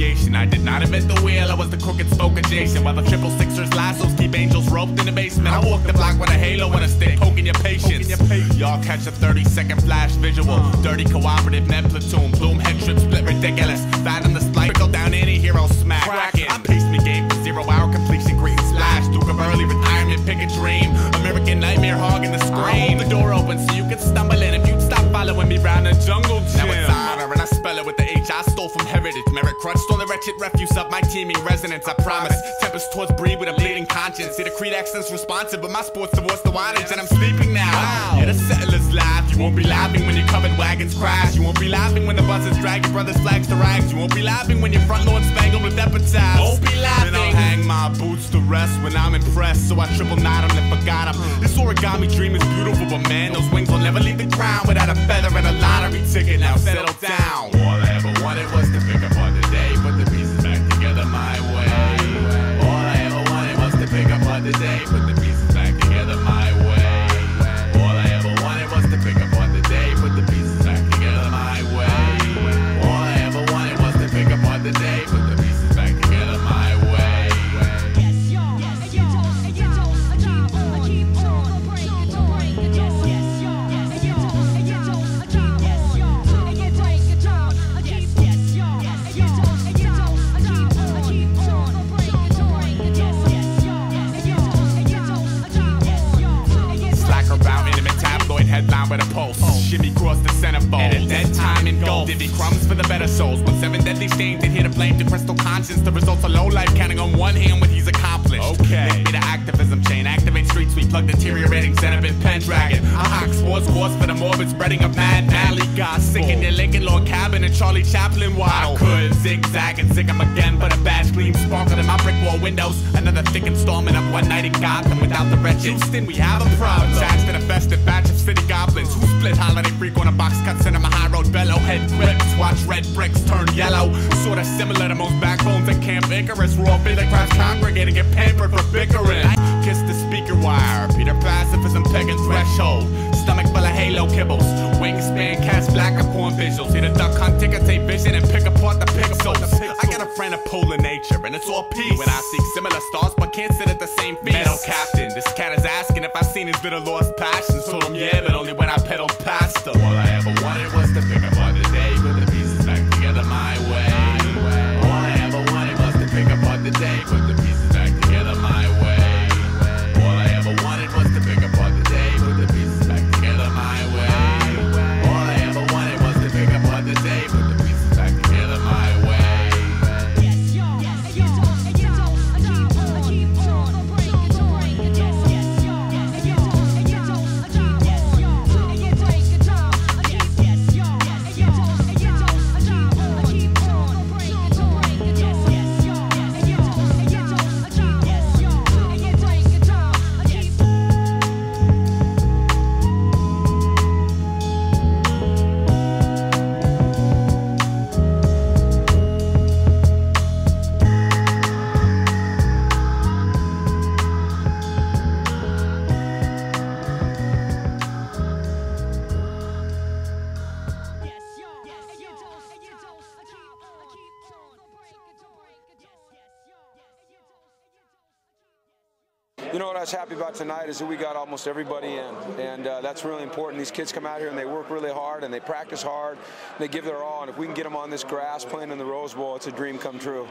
creation. I did not invent the wheel, I was the crooked spoke adjacent. While the triple sixers lassos keep angels roped in the basement. I walk the block with a halo and a stick, poking your patience. Y'all catch a 30 second flash visual. Uh. Dirty cooperative net platoon, plume head trip split ridiculous. Fat on the splice, go down any hero smack. Cracking. I paced me game for zero hour completion, green slash. Duke of early retirement, pick a dream. American nightmare hogging the screen. The door open so you can stumble in if you'd stop following me round the jungle stole from heritage. Merit crutch stole the wretched refuse of my teeming residence. I promise. Tempest towards breed with a bleeding conscience. See the creed accent's responsive, but my sports divorce the wattage and I'm sleeping now. Yeah, the settlers laugh. You won't be laughing when your covered wagons crash. You won't be laughing when the buses drag your brother's flags to rags. You won't be laughing when your front lawn spangled with epitaphs. Won't be laughing. Then I'll hang my boots to rest when I'm impressed. So I triple knot them and forgot them. This origami dream is beautiful, but man, those wings will never leave the ground without a feather and a lottery ticket. Now settle down. All I was the day, put divvy crumbs for the better souls. When seven deadly stains, they here to blame the crystal conscience. The results are low life, counting on one hand what he's accomplished. Okay. Link me the activism chain, activate streets, we plug deteriorating Zenobin Pendragon. Hawk sports course for the morbid spreading of mad Natalie God. Sick in your Lincoln Log cabin and Charlie Chaplin waddle. I could zigzag and zig 'em again, but a badge gleam sparkled in my brick wall windows. Another thick installment of one night in Gotham without the wretched. Houston, we have a problem. Attached to the festive batch of city goblins who split holiday freak on a box cut cinema high road bellow head grips. Watch red bricks turn yellow. Sorta similar to most backbones at Camp Icarus. Raw the crowds congregating get pampered for bickering. Kiss the speaker wire. Peter pacifism pegging threshold. Stomach halo kibbles. Wingspan cast black upon visuals. Hit a duck hunt, ticker tape vision, and pick apart the pixels. I got a friend of polar nature, and it's all peace. When I seek similar stars, but can't sit at the same feast. Meadow captain, this cat is asking if I seen his bitter lost passions. Told him yeah, but only when I pedaled past him. All I ever wanted was to pick apart the day, put the pieces back together my way. All I ever wanted was to pick apart the day, put the You know what I was happy about tonight is that we got almost everybody in, and uh, that's really important. These kids come out here and they work really hard and they practice hard, they give their all, and if we can get them on this grass playing in the Rose Bowl, it's a dream come true.